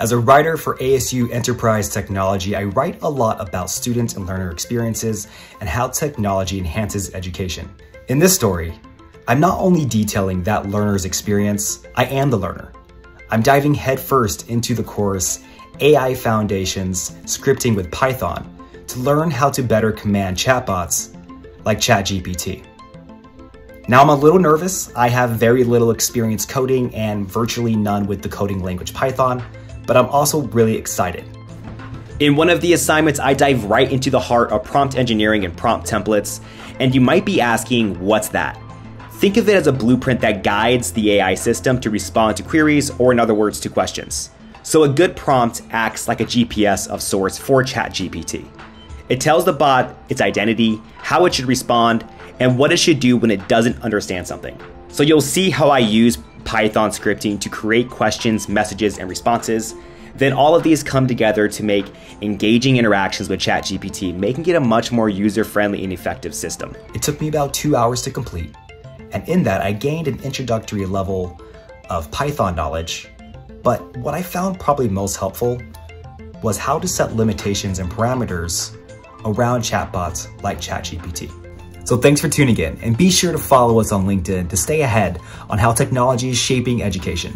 As a writer for ASU Enterprise Technology, I write a lot about student and learner experiences and how technology enhances education. In this story, I'm not only detailing that learner's experience, I am the learner. I'm diving headfirst into the course AI Foundations Scripting with Python to learn how to better command chatbots like ChatGPT. Now I'm a little nervous. I have very little experience coding and virtually none with the coding language Python, but I'm also really excited. In one of the assignments, I dive right into the heart of prompt engineering and prompt templates, and you might be asking, what's that? Think of it as a blueprint that guides the AI system to respond to queries, or in other words, to questions. So a good prompt acts like a GPS of sorts for ChatGPT. It tells the bot its identity, how it should respond, and what it should do when it doesn't understand something. So you'll see how I use Python scripting to create questions, messages, and responses. Then all of these come together to make engaging interactions with ChatGPT, making it a much more user-friendly and effective system. It took me about two hours to complete, and in that, I gained an introductory level of Python knowledge. But what I found probably most helpful was how to set limitations and parameters around chatbots like ChatGPT. So thanks for tuning in, and be sure to follow us on LinkedIn to stay ahead on how technology is shaping education.